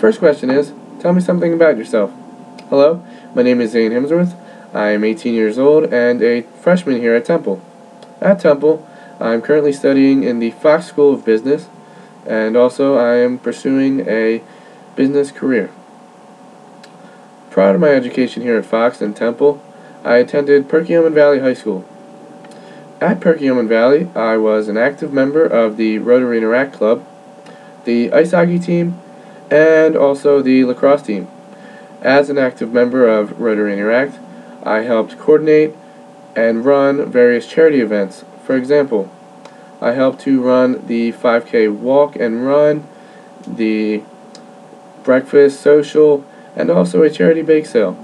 First question is, tell me something about yourself. Hello, my name is Zane Himsworth. I am 18 years old and a freshman here at Temple. At Temple, I am currently studying in the Fox School of Business, and also I am pursuing a business career. Prior to my education here at Fox and Temple, I attended Perkiomen Valley High School. At Perkiomen Valley, I was an active member of the Rotary Interact Club, the ice hockey team, and also the lacrosse team. As an active member of Rotary Interact, I helped coordinate and run various charity events. For example, I helped to run the 5K walk and run, the breakfast social, and also a charity bake sale.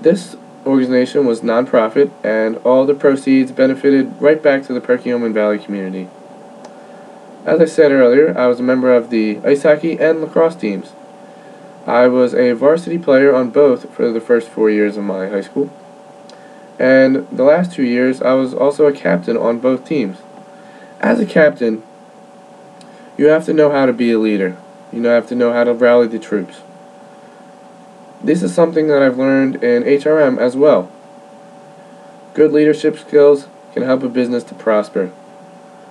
This organization was nonprofit, and all the proceeds benefited right back to the Perkiomen Valley community. As I said earlier, I was a member of the ice hockey and lacrosse teams. I was a varsity player on both for the first four years of my high school. And the last two years, I was also a captain on both teams. As a captain, you have to know how to be a leader. You know, have to know how to rally the troops. This is something that I've learned in HRM as well. Good leadership skills can help a business to prosper.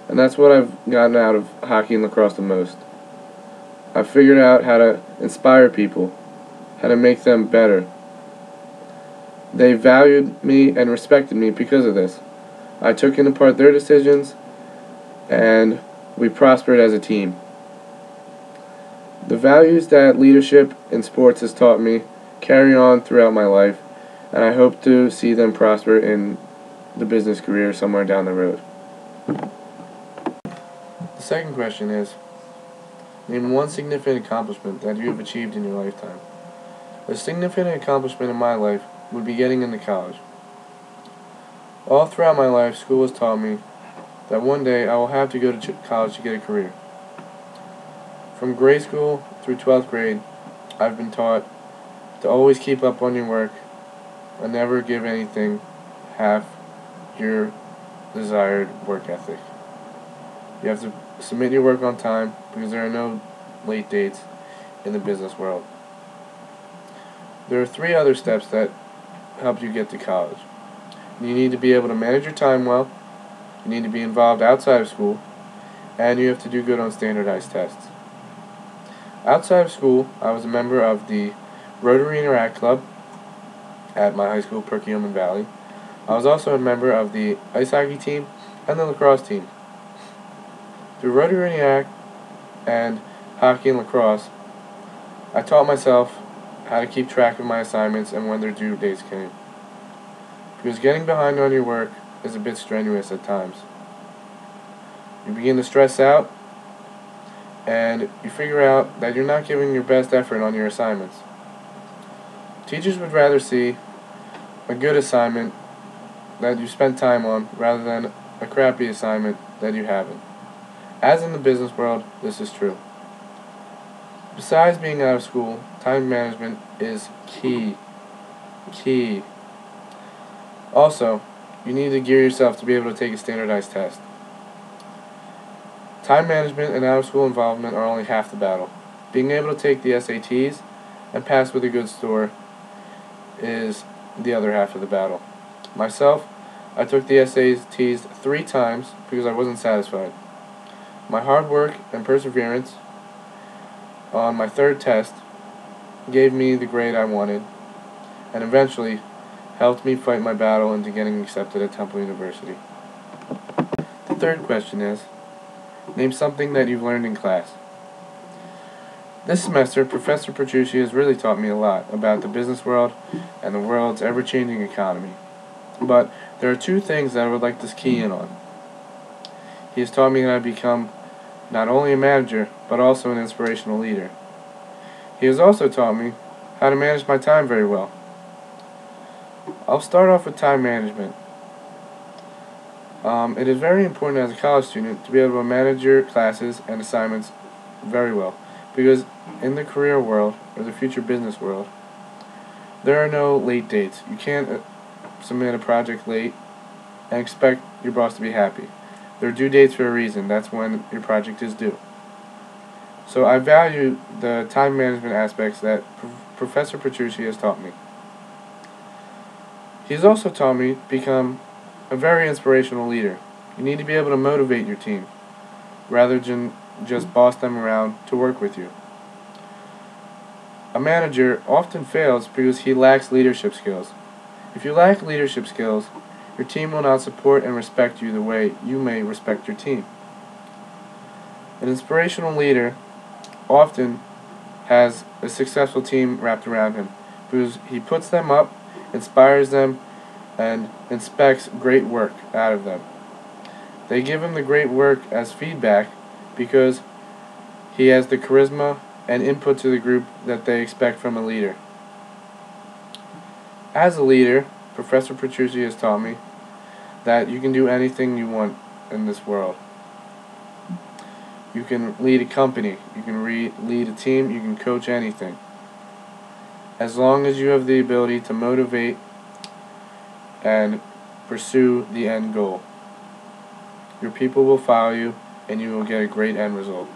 And that's what I've gotten out of hockey and lacrosse the most. I've figured out how to inspire people, how to make them better. They valued me and respected me because of this. I took into part their decisions, and we prospered as a team. The values that leadership in sports has taught me carry on throughout my life, and I hope to see them prosper in the business career somewhere down the road. The second question is Name one significant accomplishment that you have achieved in your lifetime. A significant accomplishment in my life would be getting into college. All throughout my life, school has taught me that one day I will have to go to college to get a career. From grade school through 12th grade, I've been taught to always keep up on your work and never give anything half your desired work ethic. You have to submit your work on time because there are no late dates in the business world. There are three other steps that help you get to college. You need to be able to manage your time well, you need to be involved outside of school, and you have to do good on standardized tests. Outside of school, I was a member of the Rotary Interact Club at my high school, Perkiomen Valley. I was also a member of the ice hockey team and the lacrosse team. Through Rotary Interact and hockey and lacrosse, I taught myself how to keep track of my assignments and when their due dates came. Because getting behind on your work is a bit strenuous at times. You begin to stress out and you figure out that you're not giving your best effort on your assignments. Teachers would rather see a good assignment that you spent time on rather than a crappy assignment that you haven't. As in the business world, this is true. Besides being out of school, time management is key. Key. Also, you need to gear yourself to be able to take a standardized test. Time management and out of school involvement are only half the battle. Being able to take the SATs and pass with a good score is the other half of the battle. Myself, I took the SATs three times because I wasn't satisfied. My hard work and perseverance on my third test gave me the grade I wanted and eventually helped me fight my battle into getting accepted at Temple University. The third question is Name something that you've learned in class. This semester, Professor Petrucci has really taught me a lot about the business world and the world's ever changing economy. But there are two things that I would like to key in on. He has taught me how to become not only a manager, but also an inspirational leader. He has also taught me how to manage my time very well. I'll start off with time management. Um, it is very important as a college student to be able to manage your classes and assignments very well because in the career world or the future business world, there are no late dates. You can't uh, submit a project late and expect your boss to be happy. There are due dates for a reason. That's when your project is due. So I value the time management aspects that P- Professor Petrucci has taught me. He's also taught me to become a very inspirational leader. You need to be able to motivate your team rather than just boss them around to work with you. A manager often fails because he lacks leadership skills. If you lack leadership skills, your team will not support and respect you the way you may respect your team. An inspirational leader often has a successful team wrapped around him because he puts them up, inspires them, and inspects great work out of them. They give him the great work as feedback because he has the charisma and input to the group that they expect from a leader. As a leader, Professor Petrucci has taught me that you can do anything you want in this world. You can lead a company, you can lead a team, you can coach anything. As long as you have the ability to motivate and pursue the end goal. Your people will follow you and you will get a great end result.